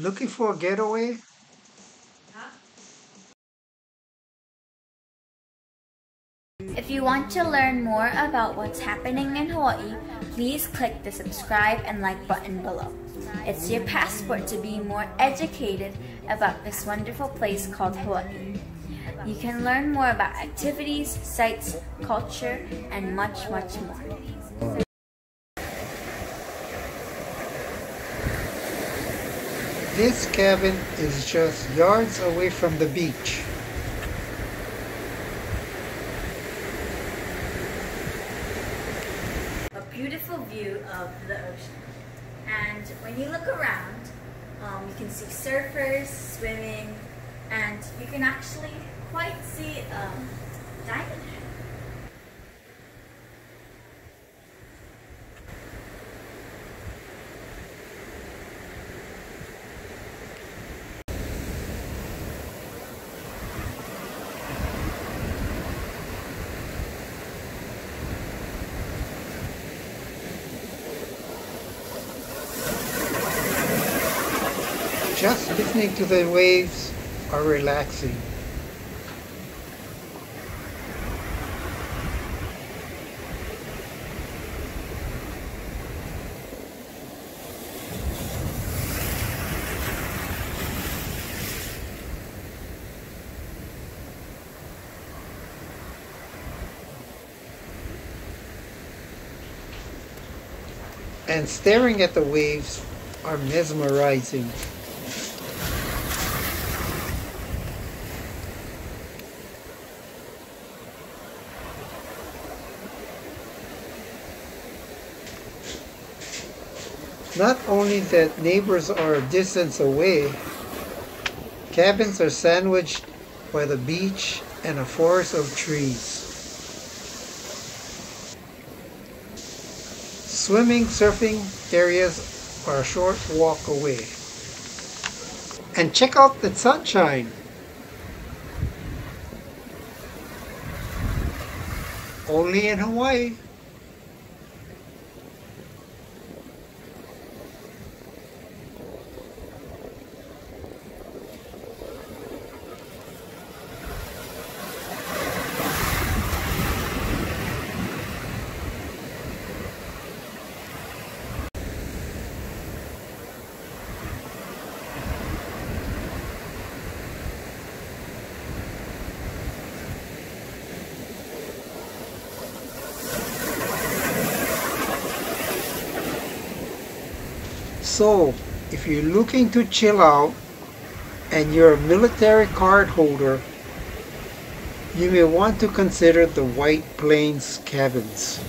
Looking for a getaway? If you want to learn more about what's happening in Hawaii, please click the subscribe and like button below. It's your passport to be more educated about this wonderful place called Hawaii. You can learn more about activities, sites, culture, and much, much more. This cabin is just yards away from the beach. A beautiful view of the ocean. And when you look around, um, you can see surfers swimming, and you can actually quite see um, diamond Just listening to the waves are relaxing. And staring at the waves are mesmerizing. Not only that neighbors are a distance away, cabins are sandwiched by the beach and a forest of trees. Swimming, surfing areas are a short walk away. And check out the sunshine. Only in Hawaii. So, if you're looking to chill out and you're a military card holder, you may want to consider the White Plains cabins.